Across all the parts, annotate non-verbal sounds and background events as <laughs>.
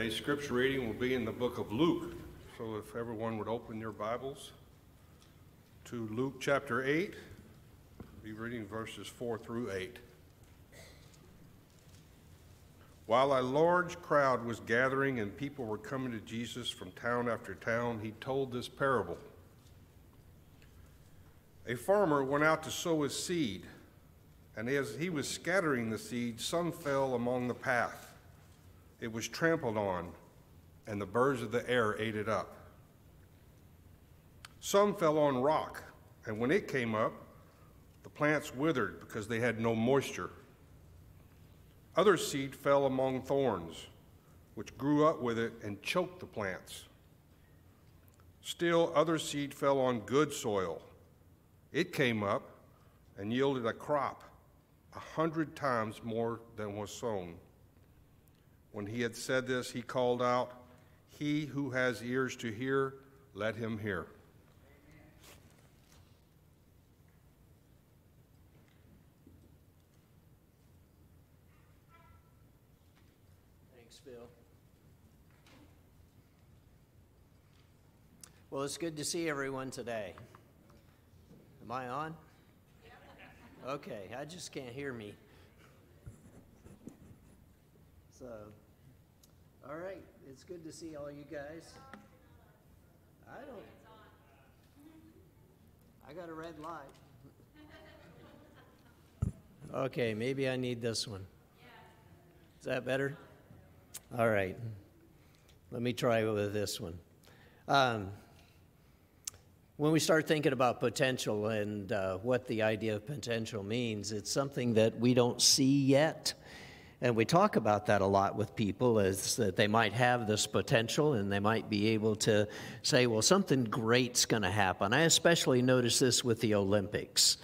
Today's scripture reading will be in the book of Luke. So if everyone would open your Bibles to Luke chapter 8, I'll be reading verses 4 through 8. While a large crowd was gathering and people were coming to Jesus from town after town, he told this parable. A farmer went out to sow his seed, and as he was scattering the seed, some fell among the path it was trampled on, and the birds of the air ate it up. Some fell on rock, and when it came up, the plants withered because they had no moisture. Other seed fell among thorns, which grew up with it and choked the plants. Still, other seed fell on good soil. It came up and yielded a crop a hundred times more than was sown. When he had said this, he called out, He who has ears to hear, let him hear. Thanks, Bill. Well, it's good to see everyone today. Am I on? Okay, I just can't hear me. So, all right, it's good to see all you guys. I don't. I got a red light. Okay, maybe I need this one. Is that better? All right. Let me try with this one. Um, when we start thinking about potential and uh, what the idea of potential means, it's something that we don't see yet. And we talk about that a lot with people is that they might have this potential and they might be able to say, well, something great's going to happen. I especially notice this with the Olympics.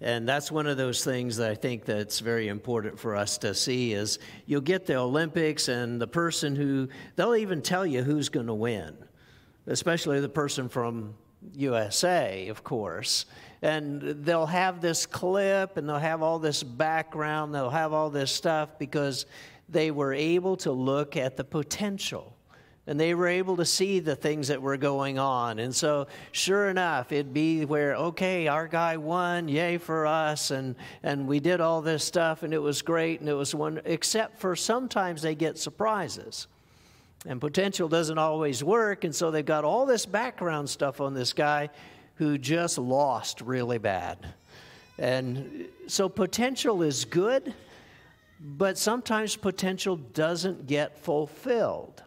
And that's one of those things that I think that's very important for us to see is you'll get the Olympics and the person who they'll even tell you who's going to win, especially the person from USA, of course and they'll have this clip and they'll have all this background, they'll have all this stuff because they were able to look at the potential and they were able to see the things that were going on. And so, sure enough, it'd be where, okay, our guy won, yay for us, and, and we did all this stuff, and it was great, and it was one, except for sometimes they get surprises. And potential doesn't always work, and so they've got all this background stuff on this guy who just lost really bad. And so potential is good, but sometimes potential doesn't get fulfilled.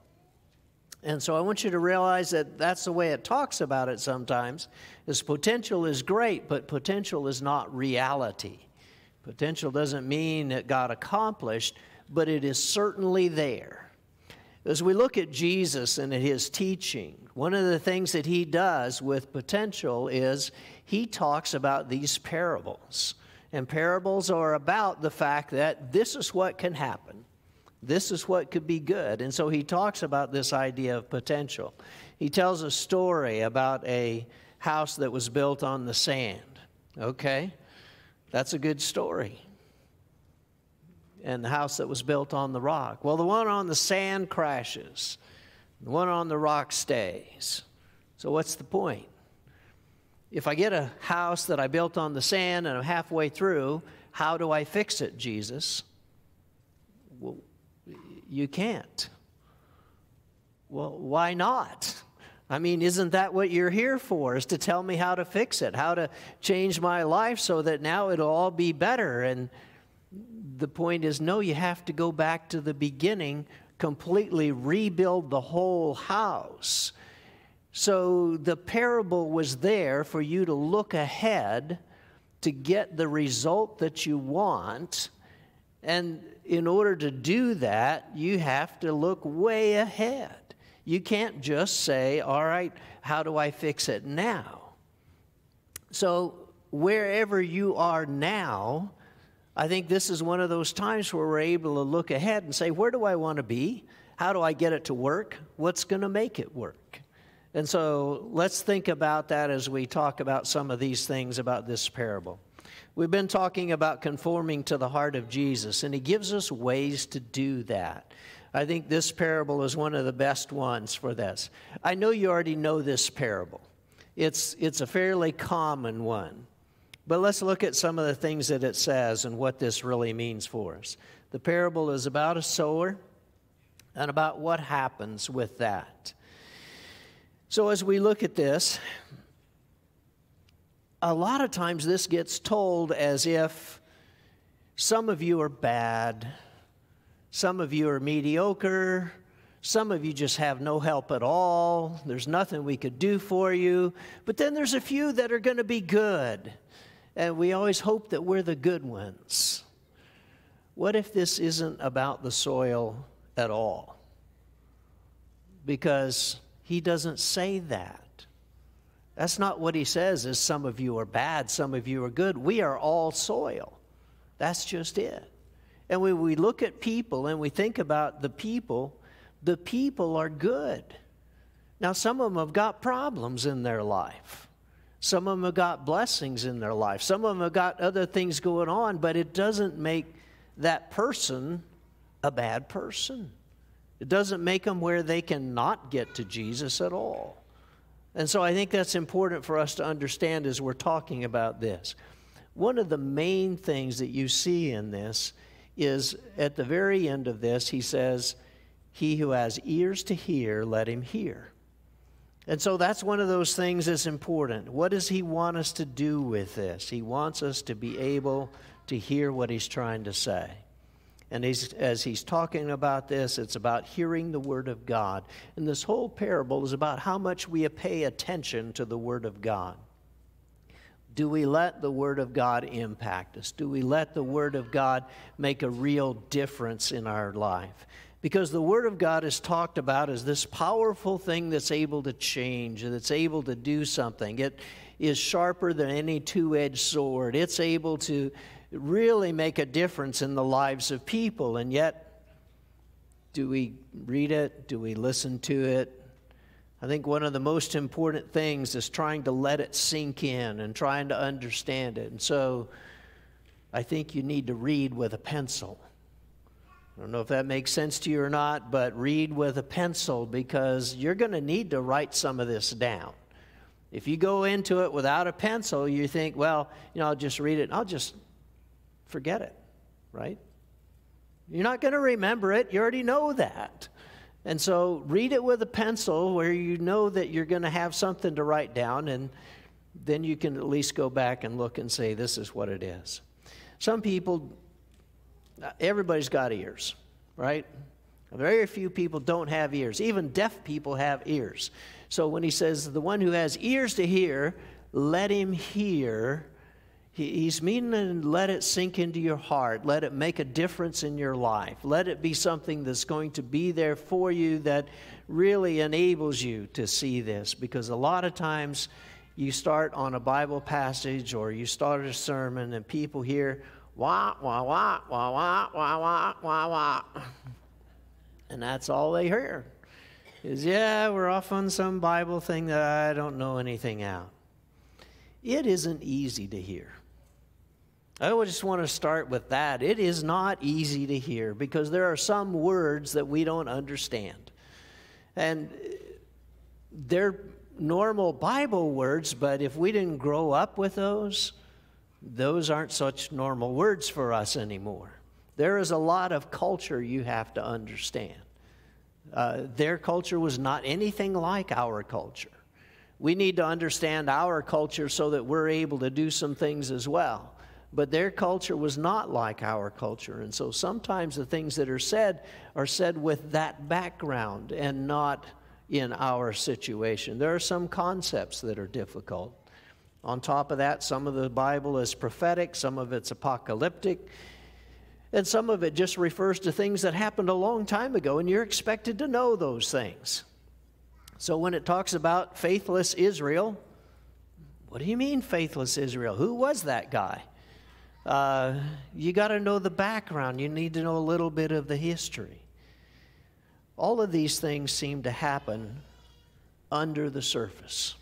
And so I want you to realize that that's the way it talks about it sometimes. Is potential is great, but potential is not reality. Potential doesn't mean it got accomplished, but it is certainly there. As we look at Jesus and at his teaching, one of the things that he does with potential is he talks about these parables. And parables are about the fact that this is what can happen. This is what could be good. And so he talks about this idea of potential. He tells a story about a house that was built on the sand. Okay? That's a good story and the house that was built on the rock. Well, the one on the sand crashes, the one on the rock stays. So, what's the point? If I get a house that I built on the sand and I'm halfway through, how do I fix it, Jesus? Well, you can't. Well, why not? I mean, isn't that what you're here for? Is to tell me how to fix it, how to change my life so that now it'll all be better. And the point is no, you have to go back to the beginning, completely rebuild the whole house. So the parable was there for you to look ahead to get the result that you want. And in order to do that, you have to look way ahead. You can't just say, all right, how do I fix it now? So, wherever you are now, I think this is one of those times where we're able to look ahead and say, where do I want to be? How do I get it to work? What's going to make it work? And so let's think about that as we talk about some of these things about this parable. We've been talking about conforming to the heart of Jesus, and He gives us ways to do that. I think this parable is one of the best ones for this. I know you already know this parable, it's, it's a fairly common one. But let's look at some of the things that it says and what this really means for us. The parable is about a sower and about what happens with that. So, as we look at this, a lot of times this gets told as if some of you are bad, some of you are mediocre, some of you just have no help at all, there's nothing we could do for you, but then there's a few that are going to be good. And we always hope that we're the good ones. What if this isn't about the soil at all? Because he doesn't say that. That's not what he says is some of you are bad, some of you are good. We are all soil. That's just it. And when we look at people and we think about the people, the people are good. Now, some of them have got problems in their life. Some of them have got blessings in their life. Some of them have got other things going on, but it doesn't make that person a bad person. It doesn't make them where they cannot get to Jesus at all. And so I think that's important for us to understand as we're talking about this. One of the main things that you see in this is at the very end of this, he says, He who has ears to hear, let him hear. And so that's one of those things that's important. What does he want us to do with this? He wants us to be able to hear what he's trying to say. And he's, as he's talking about this, it's about hearing the Word of God. And this whole parable is about how much we pay attention to the Word of God. Do we let the Word of God impact us? Do we let the Word of God make a real difference in our life? Because the Word of God is talked about as this powerful thing that's able to change, that's able to do something. It is sharper than any two edged sword. It's able to really make a difference in the lives of people. And yet, do we read it? Do we listen to it? I think one of the most important things is trying to let it sink in and trying to understand it. And so I think you need to read with a pencil. I don't know if that makes sense to you or not, but read with a pencil because you're going to need to write some of this down. If you go into it without a pencil, you think, well, you know, I'll just read it. I'll just forget it, right? You're not going to remember it. You already know that. And so read it with a pencil where you know that you're going to have something to write down, and then you can at least go back and look and say, this is what it is. Some people Uh, everybody's got ears, right? Very few people don't have ears. Even deaf people have ears. So when he says, the one who has ears to hear, let him hear, he's meaning let it sink into your heart. Let it make a difference in your life. Let it be something that's going to be there for you that really enables you to see this. Because a lot of times you start on a Bible passage or you start a sermon and people hear, wah, wah, wah, wah, wah, wah, wah, wah, wah. And that's all they hear is, yeah, we're off on some Bible thing that I don't know anything out. It isn't easy to hear. I just want to start with that. It is not easy to hear because there are some words that we don't understand. And they're normal Bible words, but if we didn't grow up with those, those aren't such normal words for us anymore. There is a lot of culture you have to understand. Uh, their culture was not anything like our culture. We need to understand our culture so that we're able to do some things as well. But their culture was not like our culture. And so sometimes the things that are said are said with that background and not in our situation. There are some concepts that are difficult. On top of that, some of the Bible is prophetic, some of it's apocalyptic, and some of it just refers to things that happened a long time ago, and you're expected to know those things. So when it talks about faithless Israel, what do you mean, faithless Israel? Who was that guy? Uh, you got to know the background, you need to know a little bit of the history. All of these things seem to happen under the surface.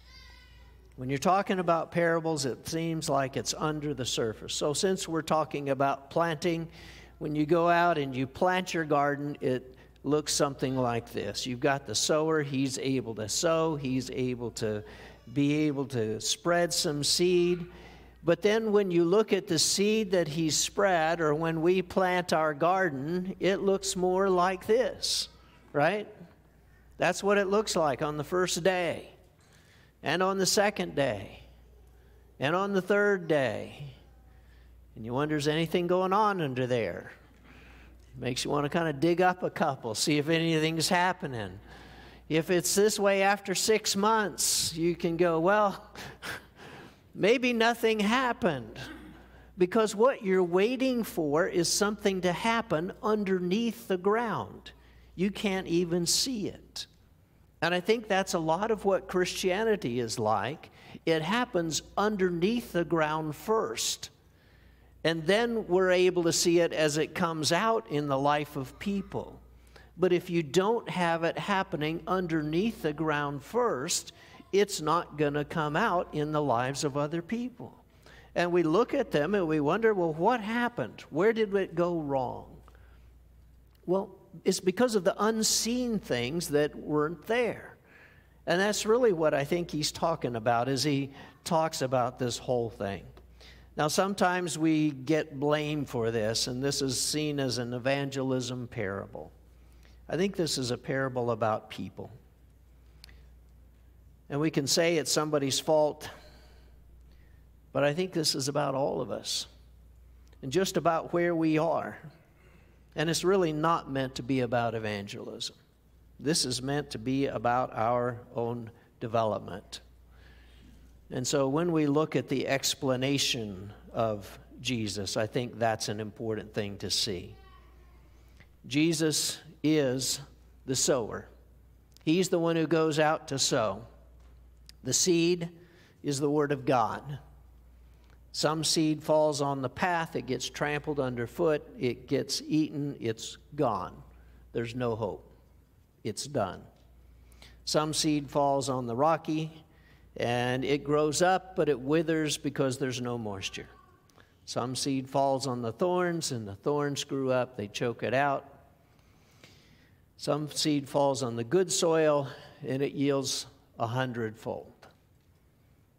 When you're talking about parables, it seems like it's under the surface. So, since we're talking about planting, when you go out and you plant your garden, it looks something like this. You've got the sower, he's able to sow, he's able to be able to spread some seed. But then when you look at the seed that he's spread, or when we plant our garden, it looks more like this, right? That's what it looks like on the first day, and on the second day, and on the third day. And you wonder, is anything going on under there? It makes you want to kind of dig up a couple, see if anything's happening. If it's this way after six months, you can go, well, <laughs> maybe nothing happened. Because what you're waiting for is something to happen underneath the ground. You can't even see it. And I think that's a lot of what Christianity is like. It happens underneath the ground first. And then we're able to see it as it comes out in the life of people. But if you don't have it happening underneath the ground first, it's not going to come out in the lives of other people. And we look at them and we wonder, well, what happened? Where did it go wrong? Well, it's because of the unseen things that weren't there. And that's really what I think he's talking about as he talks about this whole thing. Now, sometimes we get blamed for this, and this is seen as an evangelism parable. I think this is a parable about people. And we can say it's somebody's fault, but I think this is about all of us and just about where we are. And it's really not meant to be about evangelism. This is meant to be about our own development. And so when we look at the explanation of Jesus, I think that's an important thing to see. Jesus is the sower, He's the one who goes out to sow. The seed is the Word of God. Some seed falls on the path, it gets trampled underfoot, it gets eaten, it's gone. There's no hope. It's done. Some seed falls on the rocky, and it grows up, but it withers because there's no moisture. Some seed falls on the thorns, and the thorns grew up, they choke it out. Some seed falls on the good soil, and it yields a hundredfold.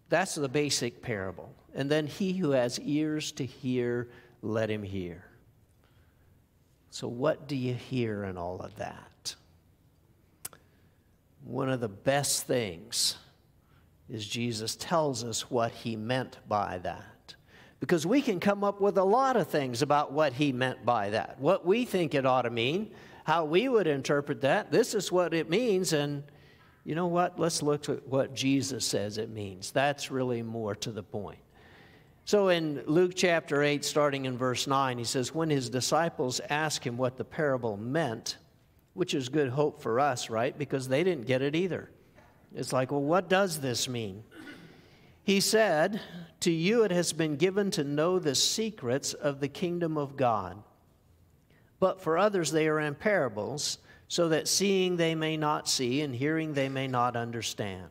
That's the basic parable. And then he who has ears to hear, let him hear. So, what do you hear in all of that? One of the best things is Jesus tells us what he meant by that. Because we can come up with a lot of things about what he meant by that, what we think it ought to mean, how we would interpret that. This is what it means, and you know what? Let's look at what Jesus says it means. That's really more to the point. So in Luke chapter 8, starting in verse 9, he says, When his disciples asked him what the parable meant, which is good hope for us, right? Because they didn't get it either. It's like, well, what does this mean? He said, To you it has been given to know the secrets of the kingdom of God. But for others they are in parables, so that seeing they may not see, and hearing they may not understand.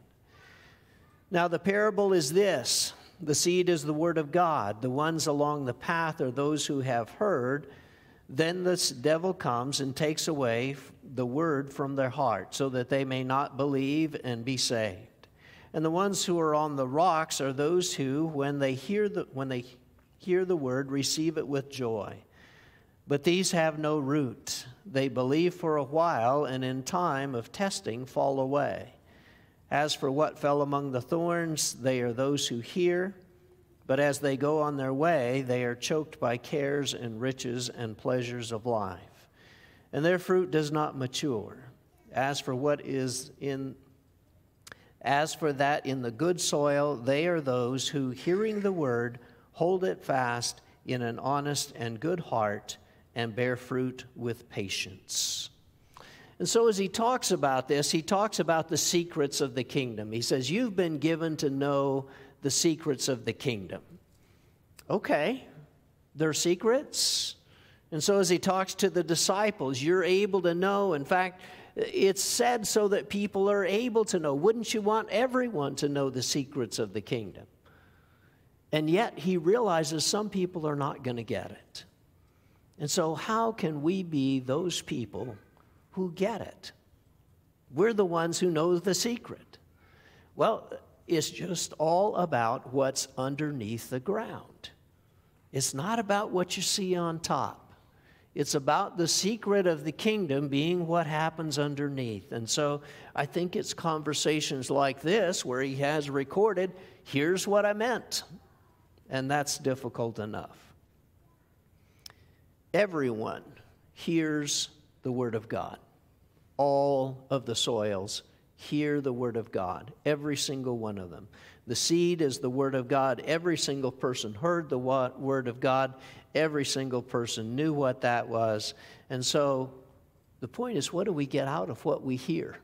Now, the parable is this the seed is the word of God. The ones along the path are those who have heard. Then the devil comes and takes away the word from their heart, so that they may not believe and be saved. And the ones who are on the rocks are those who, when they hear the, when they hear the word, receive it with joy. But these have no root. They believe for a while, and in time of testing fall away. As for what fell among the thorns, they are those who hear, but as they go on their way, they are choked by cares and riches and pleasures of life and their fruit does not mature. As for what is in as for that in the good soil, they are those who, hearing the word, hold it fast in an honest and good heart and bear fruit with patience. And so, as he talks about this, he talks about the secrets of the kingdom. He says, You've been given to know the secrets of the kingdom. Okay, they're secrets. And so, as he talks to the disciples, you're able to know. In fact, it's said so that people are able to know. Wouldn't you want everyone to know the secrets of the kingdom? And yet, he realizes some people are not going to get it. And so, how can we be those people who get it. We're the ones who know the secret. Well, it's just all about what's underneath the ground. It's not about what you see on top. It's about the secret of the kingdom being what happens underneath. And so I think it's conversations like this where he has recorded, here's what I meant. And that's difficult enough. Everyone hears the word of God. All of the soils hear the word of God, every single one of them. The seed is the word of God. Every single person heard the word of God. Every single person knew what that was. And so the point is what do we get out of what we hear?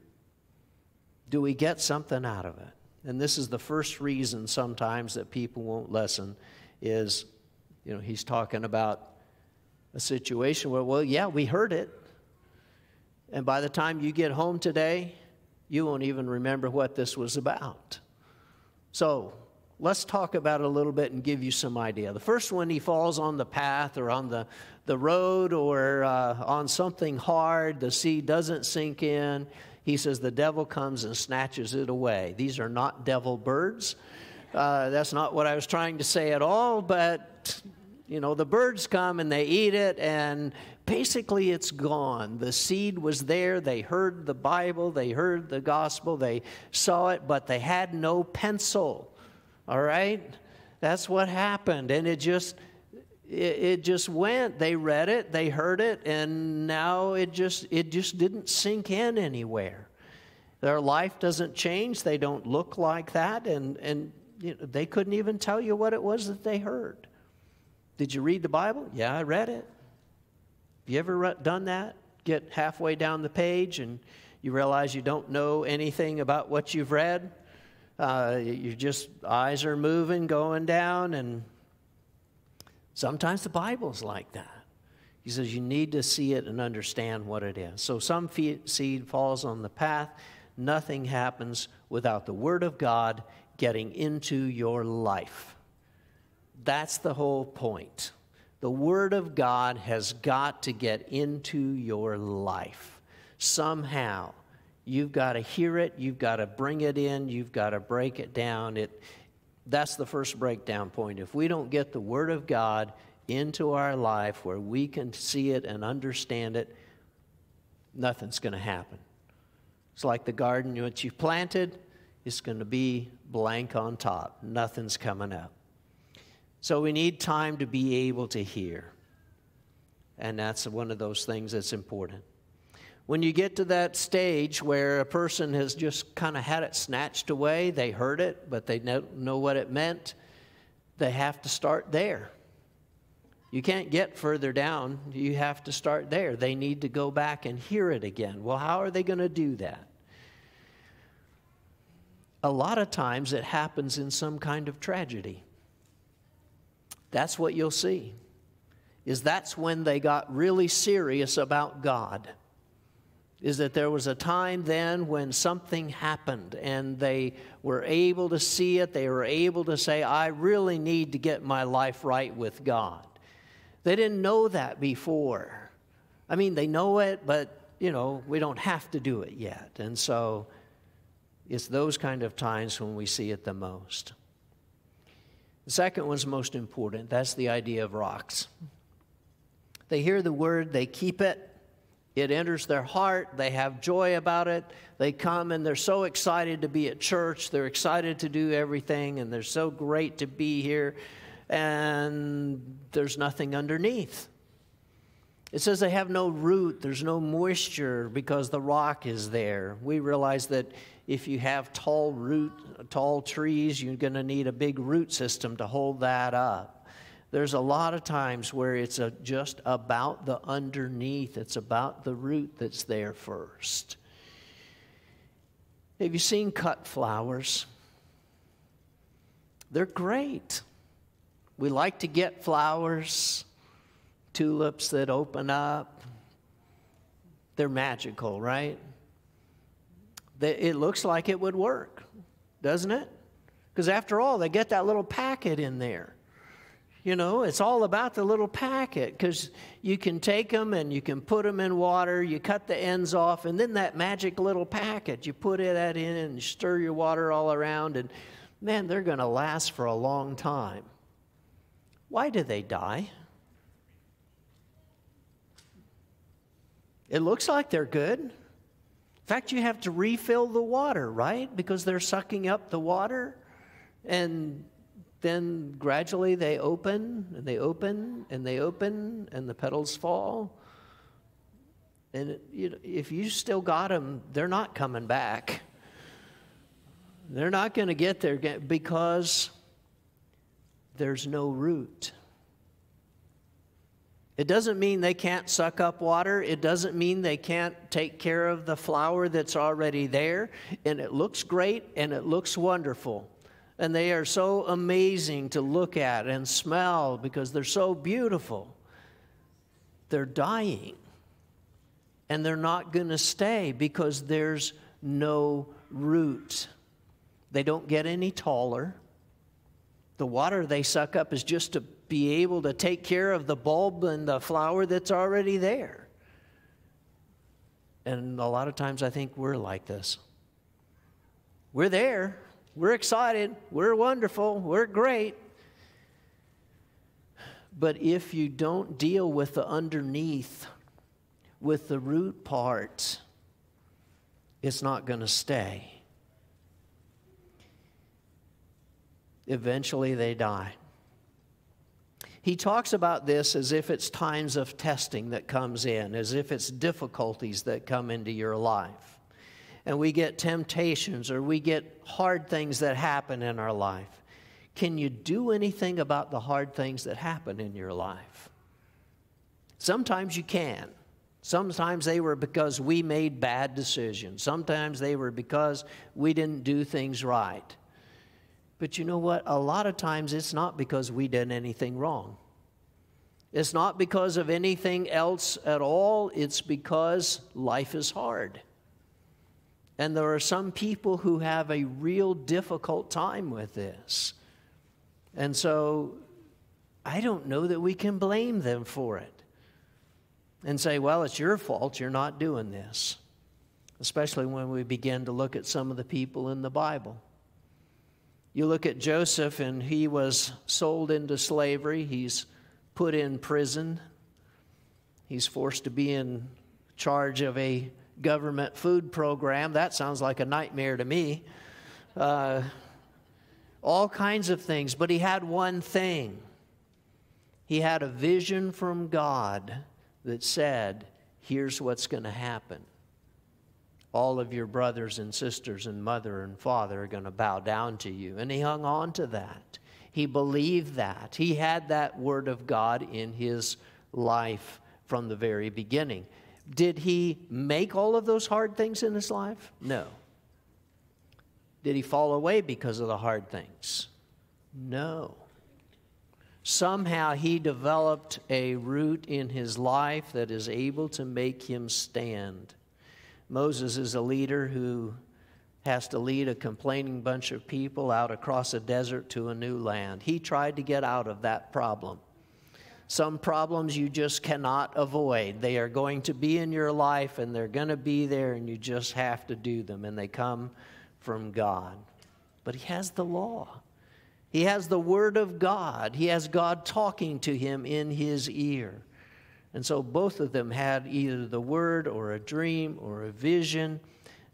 Do we get something out of it? And this is the first reason sometimes that people won't listen is, you know, he's talking about a situation where, well, yeah, we heard it. And by the time you get home today, you won't even remember what this was about. So let's talk about it a little bit and give you some idea. The first one, he falls on the path or on the, the road or uh, on something hard. The seed doesn't sink in. He says the devil comes and snatches it away. These are not devil birds. Uh, that's not what I was trying to say at all, but you know, the birds come and they eat it, and basically it's gone. The seed was there. They heard the Bible, they heard the gospel, they saw it, but they had no pencil. All right? That's what happened. And it just it, just went. They read it, they heard it, and now it just it just didn't sink in anywhere. Their life doesn't change. They don't look like that, and and you know, they couldn't even tell you what it was that they heard. Did you read the Bible? Yeah, I read it. Have you ever done that? Get halfway down the page and you realize you don't know anything about what you've read? Uh, you just eyes are moving, going down, and sometimes the Bible's like that. He says you need to see it and understand what it is. So some seed falls on the path. Nothing happens without the Word of God getting into your life. That's the whole point. The Word of God has got to get into your life. Somehow, you've got to hear it, you've got to bring it in, you've got to break it down. It, that's the first breakdown point. If we don't get the Word of God into our life where we can see it and understand it, nothing's going to happen. It's like the garden that you planted, it's going to be blank on top. Nothing's coming up. So we need time to be able to hear. And that's one of those things that's important. When you get to that stage where a person has just kind of had it snatched away, they heard it, but they don't know what it meant, they have to start there. You can't get further down, you have to start there. They need to go back and hear it again. Well, how are they going to do that? A lot of times it happens in some kind of tragedy. That's what you'll see. Is that's when they got really serious about God. Is that there was a time then when something happened and they were able to see it, they were able to say, I really need to get my life right with God. They didn't know that before. I mean, they know it, but, you know, we don't have to do it yet. And so it's those kind of times when we see it the most. The second one's most important. That's the idea of rocks. They hear the word, they keep it, it enters their heart, they have joy about it. They come and they're so excited to be at church, they're excited to do everything, and they're so great to be here, and there's nothing underneath. It says they have no root, there's no moisture because the rock is there. We realize that if you have tall root, tall trees, you're going to need a big root system to hold that up. There's a lot of times where it's a, just about the underneath, it's about the root that's there first. Have you seen cut flowers? They're great. We like to get flowers, tulips that open up. They're magical, right? It looks like it would work, doesn't it? Because after all, they get that little packet in there. You know, it's all about the little packet because you can take them and you can put them in water, you cut the ends off, and then that magic little packet, you put it that in and stir your water all around, and man, they're going to last for a long time. Why do they die? It looks like they're good. In fact, you have to refill the water, right? Because they're sucking up the water. And then gradually they open and they open and they open and the petals fall. And you know, if you still got them, they're not coming back. They're not going to get there because there's no root. It doesn't mean they can't suck up water. It doesn't mean they can't take care of the flower that's already there. And it looks great and it looks wonderful and they are so amazing to look at and smell because they're so beautiful. They're dying. And they're not going to stay because there's no root. They don't get any taller. The water they suck up is just to be able to take care of the bulb and the flower that's already there. And a lot of times I think we're like this. We're there, we're excited. We're wonderful. We're great. But if you don't deal with the underneath, with the root parts, it's not going to stay. Eventually, they die. He talks about this as if it's times of testing that comes in, as if it's difficulties that come into your life and we get temptations or we get hard things that happen in our life. Can you do anything about the hard things that happen in your life? Sometimes you can. Sometimes they were because we made bad decisions. Sometimes they were because we didn't do things right. But you know what? A lot of times it's not because we did anything wrong. It's not because of anything else at all. It's because life is hard. And there are some people who have a real difficult time with this. And so I don't know that we can blame them for it and say, well, it's your fault you're not doing this, especially when we begin to look at some of the people in the Bible. You look at Joseph, and he was sold into slavery, he's put in prison, he's forced to be in charge of a government food program. That sounds like a nightmare to me. Uh, all kinds of things. But he had one thing he had a vision from God that said, Here's what's going to happen. All of your brothers and sisters and mother and father are going to bow down to you. And he hung on to that. He believed that. He had that word of God in his life from the very beginning. Did he make all of those hard things in his life? No. Did he fall away because of the hard things? No. Somehow he developed a root in his life that is able to make him stand. Moses is a leader who has to lead a complaining bunch of people out across a desert to a new land. He tried to get out of that problem. Some problems you just cannot avoid. They are going to be in your life and they're going to be there, and you just have to do them, and they come from God. But He has the law, He has the Word of God, He has God talking to him in His ear. And so both of them had either the Word or a dream or a vision.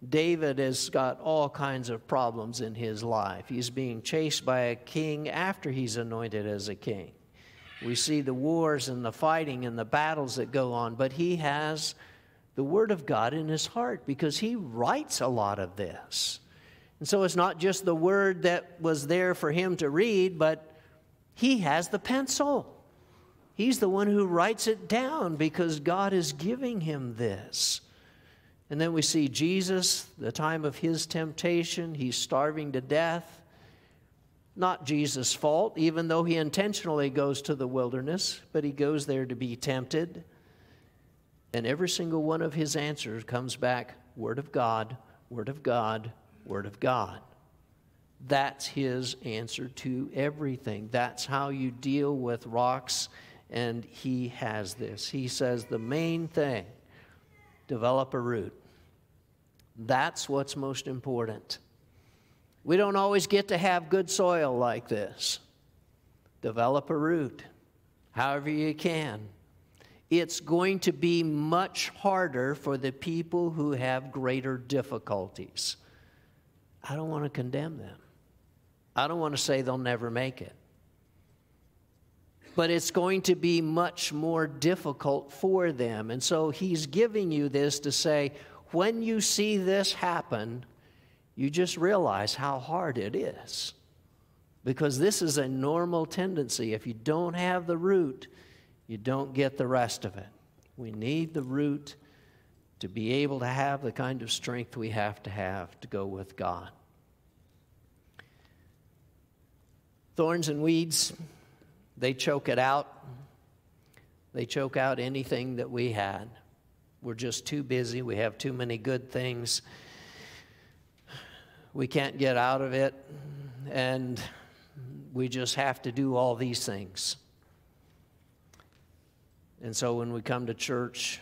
David has got all kinds of problems in his life. He's being chased by a king after he's anointed as a king. We see the wars and the fighting and the battles that go on, but he has the Word of God in his heart because he writes a lot of this. And so it's not just the Word that was there for him to read, but he has the pencil. He's the one who writes it down because God is giving him this. And then we see Jesus, the time of his temptation, he's starving to death not Jesus' fault, even though he intentionally goes to the wilderness, but he goes there to be tempted. And every single one of his answers comes back Word of God, Word of God, Word of God. That's his answer to everything. That's how you deal with rocks, and he has this. He says the main thing develop a root. That's what's most important. We don't always get to have good soil like this. Develop a root, however you can. It's going to be much harder for the people who have greater difficulties. I don't want to condemn them. I don't want to say they'll never make it. But it's going to be much more difficult for them. And so he's giving you this to say, when you see this happen, you just realize how hard it is. Because this is a normal tendency. If you don't have the root, you don't get the rest of it. We need the root to be able to have the kind of strength we have to have to go with God. Thorns and weeds, they choke it out. They choke out anything that we had. We're just too busy. We have too many good things. We can't get out of it. And we just have to do all these things. And so when we come to church,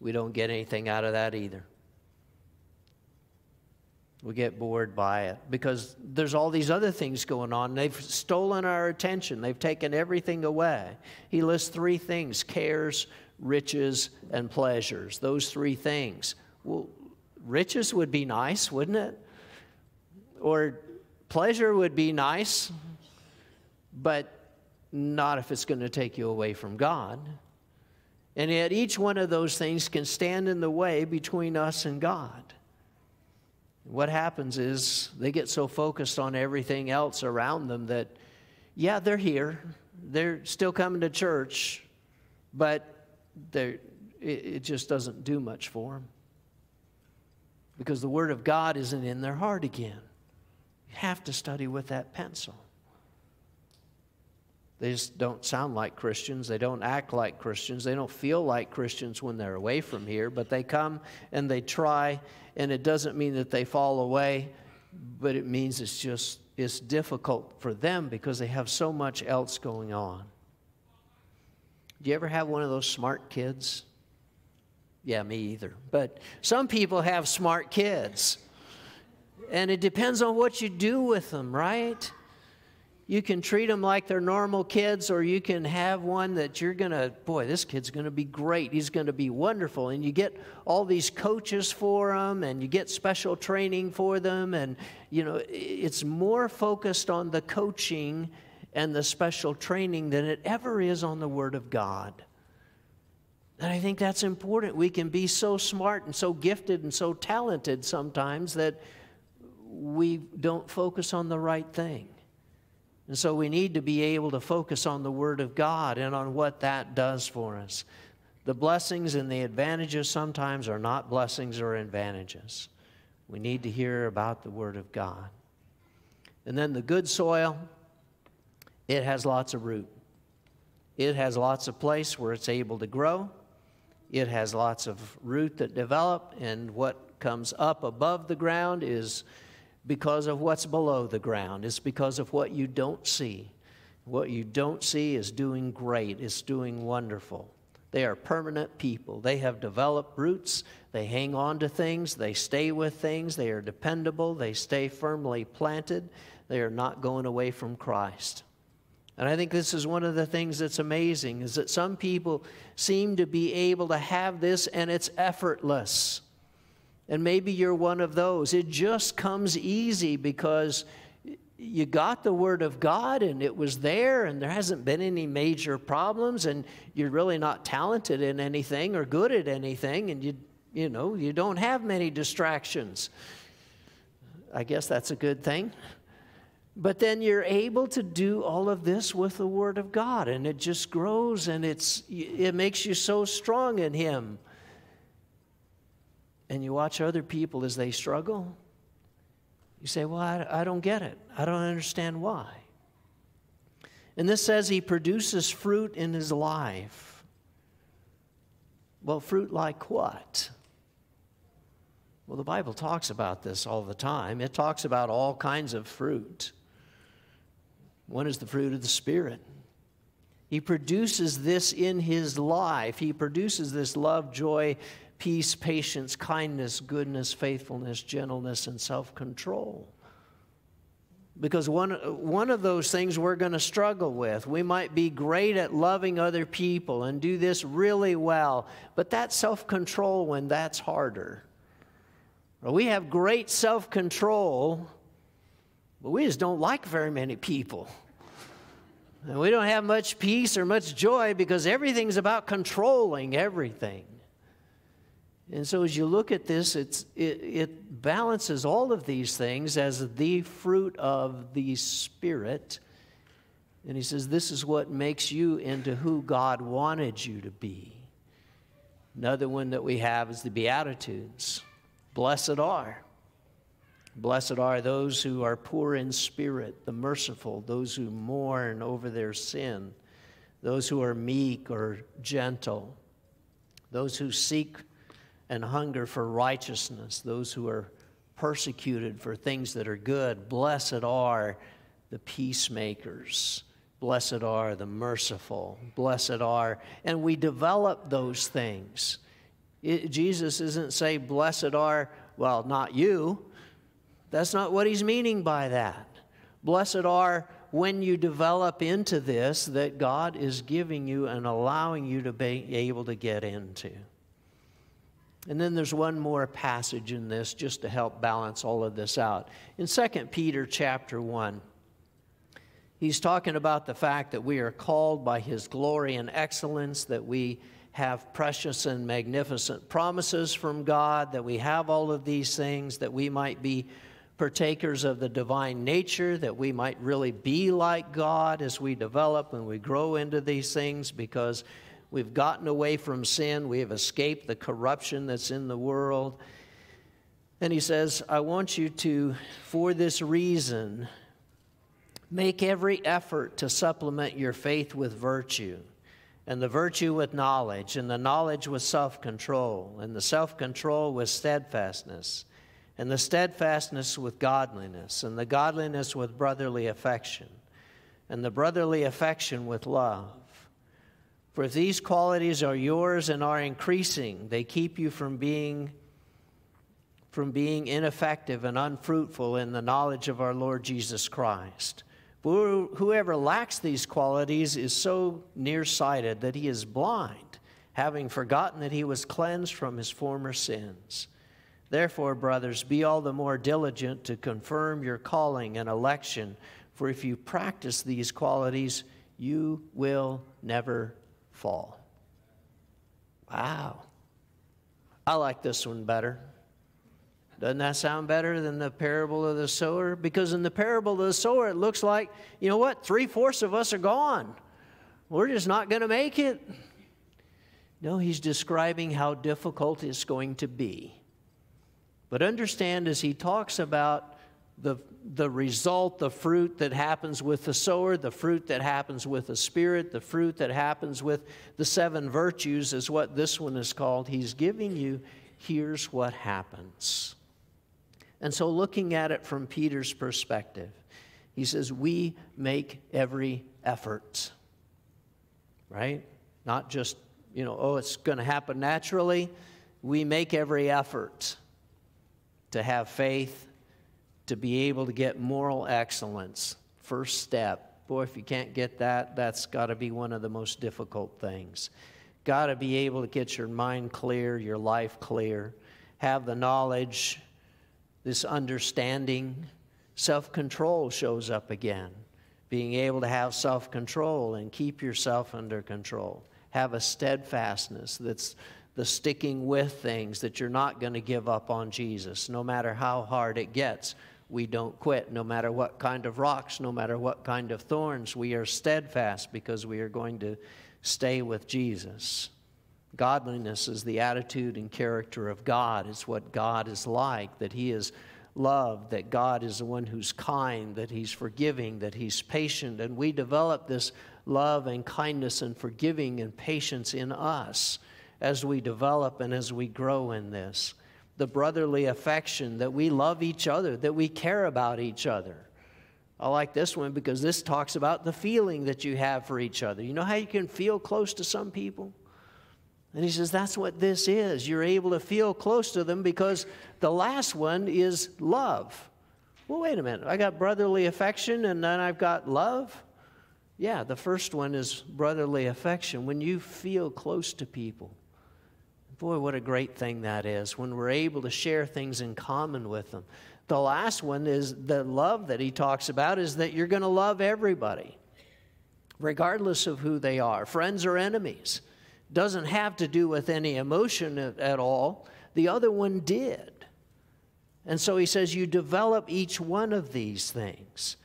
we don't get anything out of that either. We get bored by it because there's all these other things going on. They've stolen our attention, they've taken everything away. He lists three things cares, riches, and pleasures. Those three things. Well, riches would be nice, wouldn't it? Or pleasure would be nice, but not if it's going to take you away from God. And yet, each one of those things can stand in the way between us and God. What happens is they get so focused on everything else around them that, yeah, they're here, they're still coming to church, but it, it just doesn't do much for them because the Word of God isn't in their heart again. You have to study with that pencil. They just don't sound like Christians. They don't act like Christians. They don't feel like Christians when they're away from here, but they come and they try, and it doesn't mean that they fall away, but it means it's just it's difficult for them because they have so much else going on. Do you ever have one of those smart kids? Yeah, me either. But some people have smart kids. And it depends on what you do with them, right? You can treat them like they're normal kids, or you can have one that you're going to, boy, this kid's going to be great. He's going to be wonderful. And you get all these coaches for them, and you get special training for them. And, you know, it's more focused on the coaching and the special training than it ever is on the Word of God. And I think that's important. We can be so smart and so gifted and so talented sometimes that we don't focus on the right thing. And so we need to be able to focus on the Word of God and on what that does for us. The blessings and the advantages sometimes are not blessings or advantages. We need to hear about the Word of God. And then the good soil, it has lots of root. It has lots of place where it's able to grow. It has lots of root that develop, and what comes up above the ground is because of what's below the ground. It's because of what you don't see. What you don't see is doing great, it's doing wonderful. They are permanent people. They have developed roots. They hang on to things. They stay with things. They are dependable. They stay firmly planted. They are not going away from Christ. And I think this is one of the things that's amazing is that some people seem to be able to have this and it's effortless. And maybe you're one of those. It just comes easy because you got the Word of God and it was there and there hasn't been any major problems and you're really not talented in anything or good at anything and you, you know, you don't have many distractions. I guess that's a good thing. But then you're able to do all of this with the Word of God, and it just grows and it's, it makes you so strong in Him. And you watch other people as they struggle. You say, Well, I, I don't get it. I don't understand why. And this says He produces fruit in His life. Well, fruit like what? Well, the Bible talks about this all the time. It talks about all kinds of fruit. One is the fruit of the Spirit. He produces this in his life. He produces this love, joy, peace, patience, kindness, goodness, faithfulness, gentleness, and self control. Because one, one of those things we're going to struggle with. We might be great at loving other people and do this really well, but that self control when that's harder. We have great self control, but we just don't like very many people. And we don't have much peace or much joy because everything's about controlling everything. And so, as you look at this, it, it balances all of these things as the fruit of the Spirit. And he says, This is what makes you into who God wanted you to be. Another one that we have is the Beatitudes. Blessed are. Blessed are those who are poor in spirit, the merciful, those who mourn over their sin, those who are meek or gentle, those who seek and hunger for righteousness, those who are persecuted for things that are good. Blessed are the peacemakers. Blessed are the merciful. Blessed are, and we develop those things. It, Jesus isn't say, Blessed are, well, not you. That's not what he's meaning by that. Blessed are when you develop into this that God is giving you and allowing you to be able to get into. And then there's one more passage in this just to help balance all of this out. In 2 Peter chapter 1, he's talking about the fact that we are called by his glory and excellence, that we have precious and magnificent promises from God, that we have all of these things, that we might be partakers of the divine nature, that we might really be like God as we develop and we grow into these things because We've gotten away from sin. We have escaped the corruption that's in the world. And he says, I want you to, for this reason, make every effort to supplement your faith with virtue, and the virtue with knowledge, and the knowledge with self control, and the self control with steadfastness, and the steadfastness with godliness, and the godliness with brotherly affection, and the brotherly affection with love. For if these qualities are yours and are increasing, they keep you from being from being ineffective and unfruitful in the knowledge of our Lord Jesus Christ. Whoever lacks these qualities is so nearsighted that he is blind, having forgotten that he was cleansed from his former sins. Therefore, brothers, be all the more diligent to confirm your calling and election, for if you practice these qualities, you will never fall. Wow. I like this one better. Doesn't that sound better than the parable of the sower? Because in the parable of the sower, it looks like, you know what, three fourths of us are gone. We're just not going to make it. No, he's describing how difficult it's going to be. But understand as he talks about the, the result, the fruit that happens with the sower, the fruit that happens with the Spirit, the fruit that happens with the seven virtues, is what this one is called. He's giving you, here's what happens. And so, looking at it from Peter's perspective, he says, We make every effort, right? Not just, you know, oh, it's going to happen naturally. We make every effort to have faith to be able to get moral excellence. First step. Boy, if you can't get that, that's got to be one of the most difficult things. Got to be able to get your mind clear, your life clear, have the knowledge, this understanding. Self control shows up again. Being able to have self control and keep yourself under control. Have a steadfastness that's the sticking with things, that you're not going to give up on Jesus, no matter how hard it gets we don't quit no matter what kind of rocks, no matter what kind of thorns. We are steadfast because we are going to stay with Jesus. Godliness is the attitude and character of God. It's what God is like, that He is love, that God is the one who's kind, that He's forgiving, that He's patient. And we develop this love and kindness and forgiving and patience in us as we develop and as we grow in this. The brotherly affection, that we love each other, that we care about each other. I like this one because this talks about the feeling that you have for each other. You know how you can feel close to some people? And he says that's what this is. You're able to feel close to them because the last one is love. Well, wait a minute. I got brotherly affection and then I've got love. Yeah, the first one is brotherly affection. When you feel close to people, boy, what a great thing that is when we're able to share things in common with them. The last one is the love that he talks about is that you're going to love everybody, regardless of who they are, friends or enemies. Doesn't have to do with any emotion at all. The other one did. And so he says, You develop each one of these things.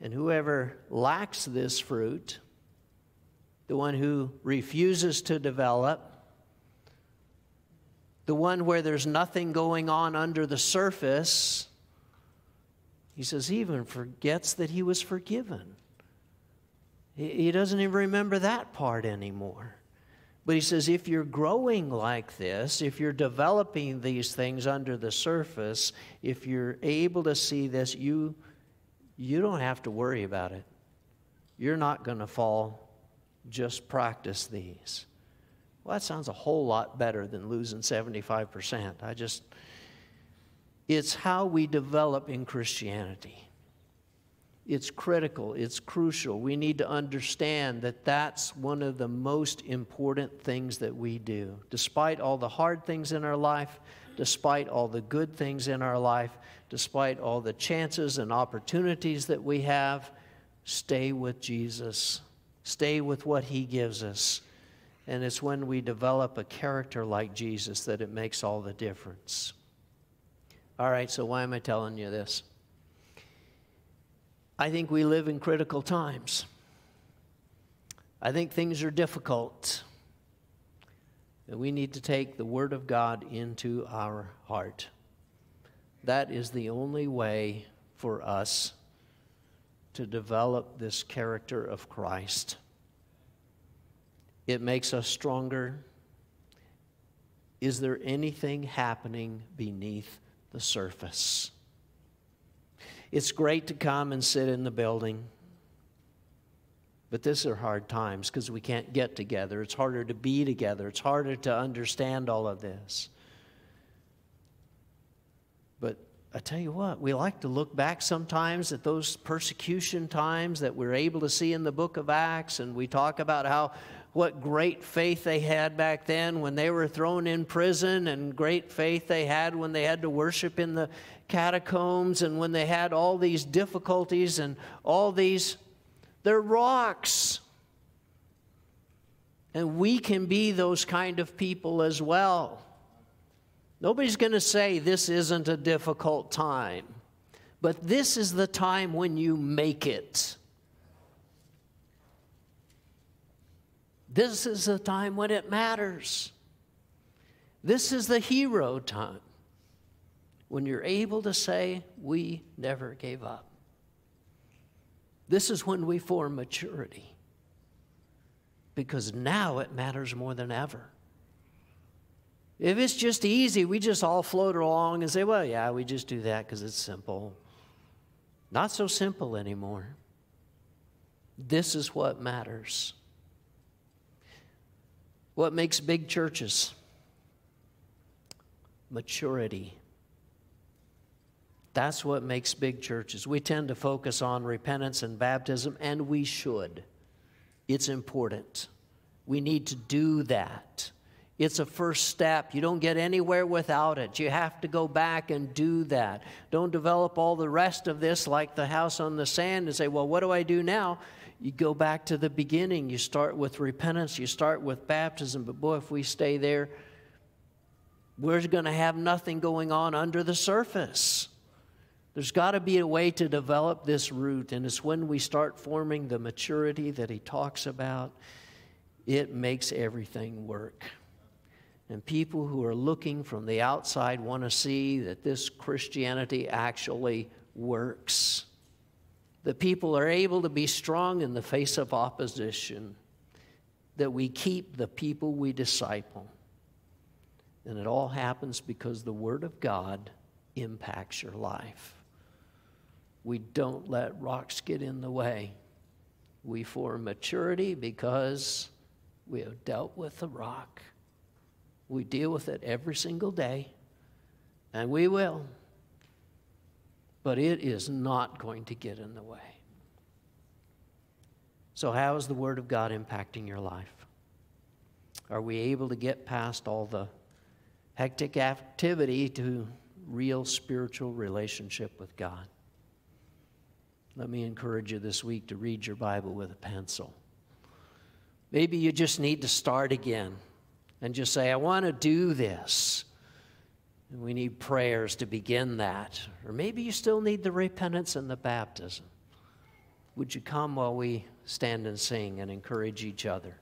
And whoever lacks this fruit, the one who refuses to develop, the one where there's nothing going on under the surface, he says, he even forgets that he was forgiven. He doesn't even remember that part anymore. But he says, if you're growing like this, if you're developing these things under the surface, if you're able to see this, you, you don't have to worry about it. You're not going to fall. Just practice these. Well, that sounds a whole lot better than losing 75%. I just, it's how we develop in Christianity. It's critical, it's crucial. We need to understand that that's one of the most important things that we do. Despite all the hard things in our life, despite all the good things in our life, despite all the chances and opportunities that we have, stay with Jesus. Stay with what He gives us. And it's when we develop a character like Jesus that it makes all the difference. All right, so why am I telling you this? I think we live in critical times. I think things are difficult. And we need to take the Word of God into our heart. That is the only way for us to develop this character of Christ. It makes us stronger. Is there anything happening beneath the surface? It's great to come and sit in the building, but these are hard times because we can't get together. It's harder to be together, it's harder to understand all of this. But I tell you what, we like to look back sometimes at those persecution times that we're able to see in the book of Acts, and we talk about how what great faith they had back then when they were thrown in prison, and great faith they had when they had to worship in the catacombs, and when they had all these difficulties and all these. They're rocks. And we can be those kind of people as well. Nobody's going to say this isn't a difficult time, but this is the time when you make it. This is the time when it matters. This is the hero time when you're able to say, We never gave up. This is when we form maturity because now it matters more than ever. If it's just easy, we just all float along and say, Well, yeah, we just do that because it's simple. Not so simple anymore. This is what matters. What makes big churches? Maturity. That's what makes big churches. We tend to focus on repentance and baptism, and we should. It's important. We need to do that. It's a first step. You don't get anywhere without it. You have to go back and do that. Don't develop all the rest of this like the house on the sand and say, well, what do I do now? You go back to the beginning. You start with repentance, you start with baptism. But boy, if we stay there, we're going to have nothing going on under the surface. There's got to be a way to develop this root, and it's when we start forming the maturity that he talks about, it makes everything work. And people who are looking from the outside want to see that this Christianity actually works that people are able to be strong in the face of opposition, that we keep the people we disciple. And it all happens because the Word of God impacts your life. We don't let rocks get in the way. We form maturity because we have dealt with the rock. We deal with it every single day, and we will. But it is not going to get in the way. So, how is the Word of God impacting your life? Are we able to get past all the hectic activity to real spiritual relationship with God? Let me encourage you this week to read your Bible with a pencil. Maybe you just need to start again and just say, I want to do this. We need prayers to begin that. Or maybe you still need the repentance and the baptism. Would you come while we stand and sing and encourage each other?